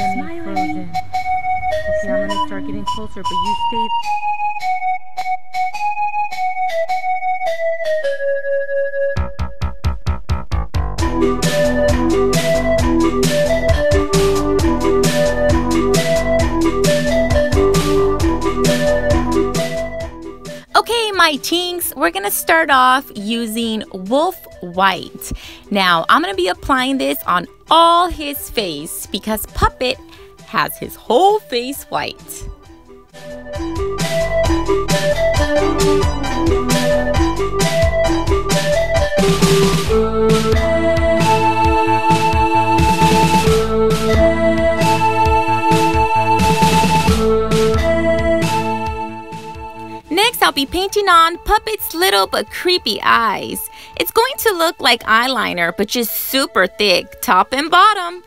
Demi Frozen. Okay, I'm gonna start getting closer, but you stay. My tinks, we're gonna start off using Wolfe White. Now, I'm gonna be applying this on all his face because Puppet has his whole face white. I'll be painting on Puppet's little but creepy eyes. It's going to look like eyeliner, but just super thick, top and bottom.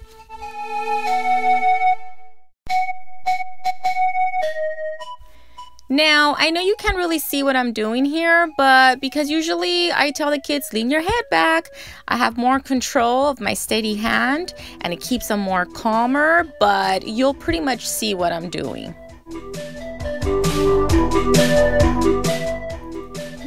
Now, I know you can't really see what I'm doing here, but because usually I tell the kids, lean your head back, I have more control of my steady hand and it keeps them more calmer, but you'll pretty much see what I'm doing.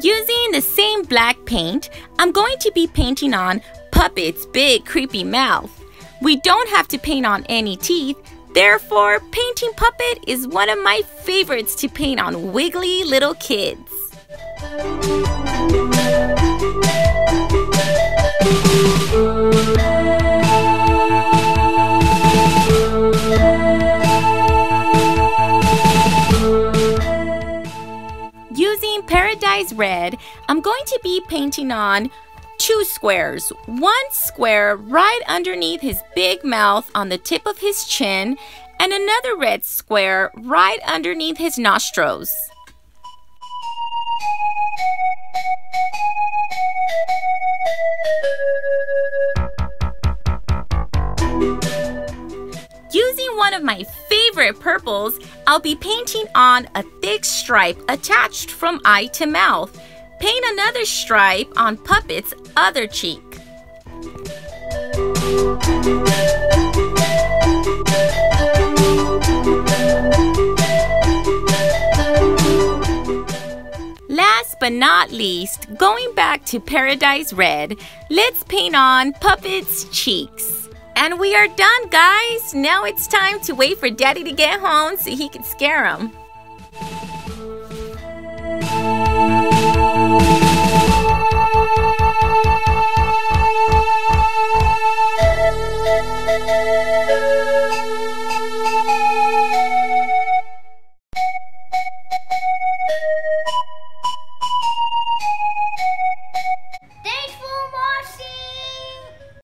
Using the same black paint, I'm going to be painting on Puppet's big creepy mouth. We don't have to paint on any teeth, therefore painting Puppet is one of my favorites to paint on wiggly little kids. Using Paradise Red, I'm going to be painting on two squares. One square right underneath his big mouth on the tip of his chin, and another red square right underneath his nostrils. Using one of my favorite purples, I'll be painting on a thick stripe attached from eye to mouth. Paint another stripe on Puppet's other cheek. Last but not least, going back to Paradise Red, let's paint on Puppet's cheeks. And we are done, guys. Now it's time to wait for Daddy to get home so he can scare him.